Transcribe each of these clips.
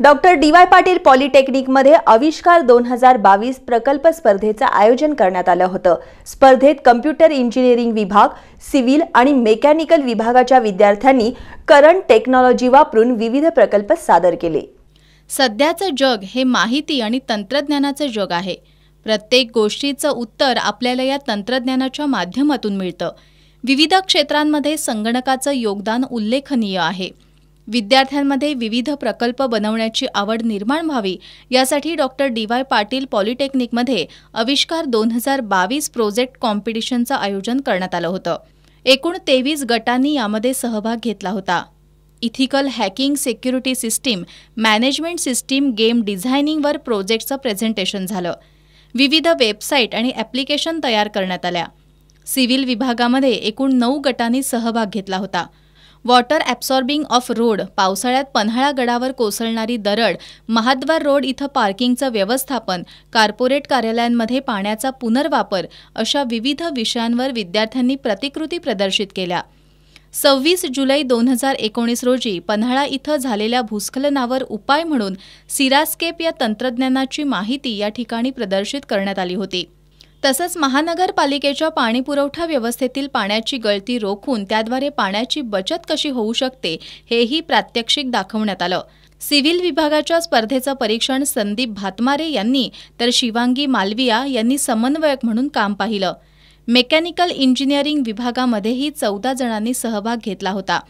Doctor D Y Patil पॉलिटेक्निकमध्ये आविष्कार दोन हजार बावीस प्रकल्प स्पर्धेचं आयोजन करण्यात आलं होतं. स्पर्धेत कम्प्युटर इंजिनिअरिंग विभाग सिव्हिल आणि मेकॅनिकल विभागाच्या विद्यार्थ्यांनी करंट टेक्नॉलॉजी वापरून विविध प्रकल्प सादर केले. सध्याचं जग हे माहिती आणि तंत्रज्ञानाचं जग आहे. प्रत्येक गोष्टीचं उत्तर आपल्याला या तंत्रज्ञानाच्या माध्यमातून मिळतं. विविध क्षेत्रांमध्ये संगणकाचं योगदान उल्लेखनीय आहे. विद्यार्थ्यांमध्ये विविध प्रकल्प बनवण्याची आवड निर्माण व्हावी. यासाठी डॉक्टर डी. वाय. पाटील पॉलिटेक्निकमध्ये आविष्कार दोन हजार बावीस प्रोजेक्ट कॉम्पिटिशनचं आयोजन करण्यात आलं होतं. एकूण तेवीस गटांनी यामध्ये सहभाग घेतला होता. Ethical hacking security system management system game डिझायनिंगवर प्रोजेक्टचं प्रेझेंटेशन झालं. विविध वेबसाईट आणि ॲप्लिकेशन तयार करण्यात आल्या. सिव्हिल विभागामध्ये एकूण नऊ गटांनी सहभाग घेतला होता. वॉटर ॲब्सॉर्बिंग ऑफ रोड पावसाळ्यात पन्हाळा गडावर कोसळणारी दरड महाद्वार रोड इथं पार्किंगचं व्यवस्थापन कार्पोरेट कार्यालयांमध्ये पाण्याचा पुनर्वापर अशा विविध विषयांवर विद्यार्थ्यांनी प्रतिकृती प्रदर्शित केल्या. सव्वीस जुलै दोन हजार एकोणीस रोजी पन्हाळा इथं झालेल्या भूस्खलनावर उपाय म्हणून सिरास्केप या तंत्रज्ञानाची माहिती या ठिकाणी प्रदर्शित करण्यात आली होती. तसंच महानगरपालिकेच्या पाणीपुरवठा व्यवस्थेतील पाण्याची गळती रोखून त्याद्वारे पाण्याची बचत कशी होऊ शकते हेही प्रात्यक्षिक दाखवण्यात आलं. सिव्हिल विभागाच्या स्पर्धेचं परीक्षण संदीप भातमारे यांनी तर शिवांगी मालविया यांनी समन्वयक म्हणून काम पाहिलं. मेकॅनिकल इंजिनिअरिंग विभागामध्येही चौदा जणांनी सहभाग घेतला होता.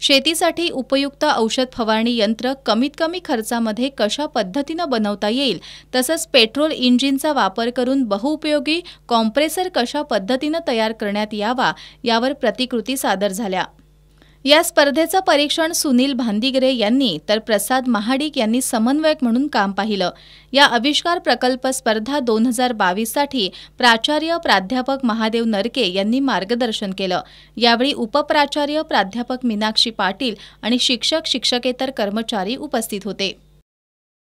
शेतीसाठी उपयुक्त औषध फवारणी यंत्र कमीत कमी खर्चामध्ये कशा पद्धतीनं बनवता येईल तसंच पेट्रोल इंजिनचा वापर करून बहुउपयोगी कॉम्प्रेसर कशा पद्धतीनं तयार करण्यात यावा यावर प्रतिकृती सादर झाल्या. या स्पर्धेचं परीक्षण सुनील भांदिगरे यांनी तर प्रसाद महाडिक यांनी समन्वयक म्हणून काम पाहिलं. या आविष्कार प्रकल्प स्पर्धा दोन हजार बावीससाठी प्राचार्य प्राध्यापक महादेव नरके यांनी मार्गदर्शन केलं. यावेळी उपप्राचार्य प्राध्यापक मीनाक्षी पाटील आणि शिक्षक शिक्षकेतर कर्मचारी उपस्थित होते.